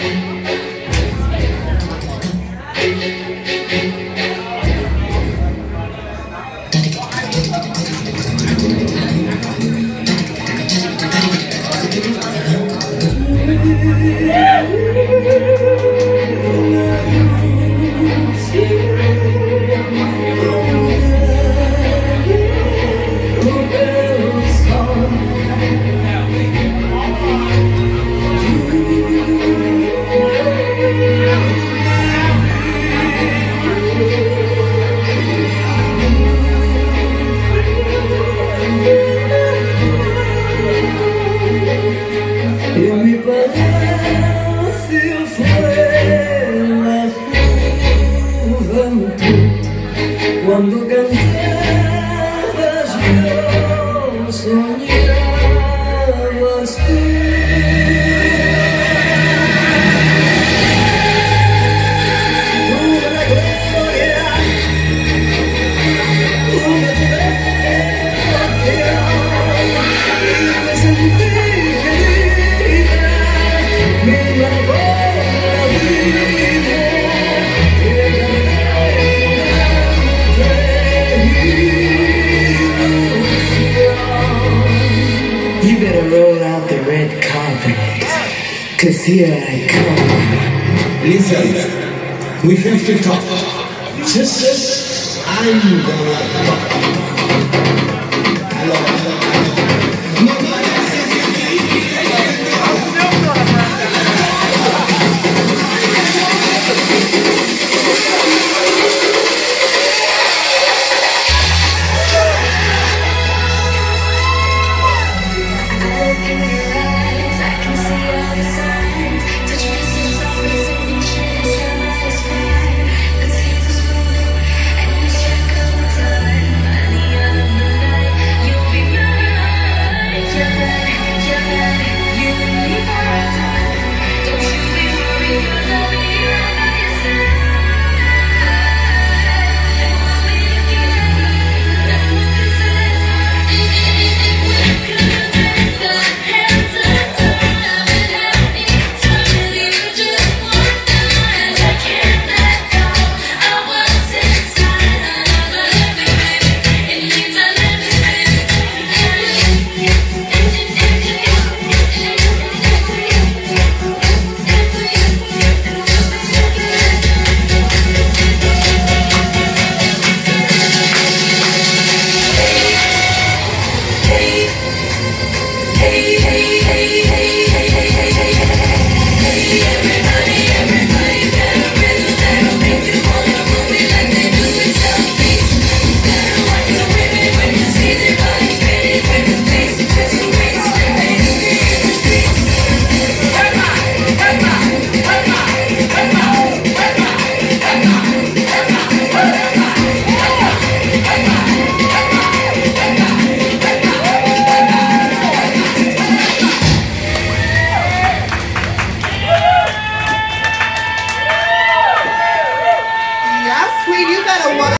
Y palacio cause here I come. Listen, we have to talk. Just, I'm gonna talk.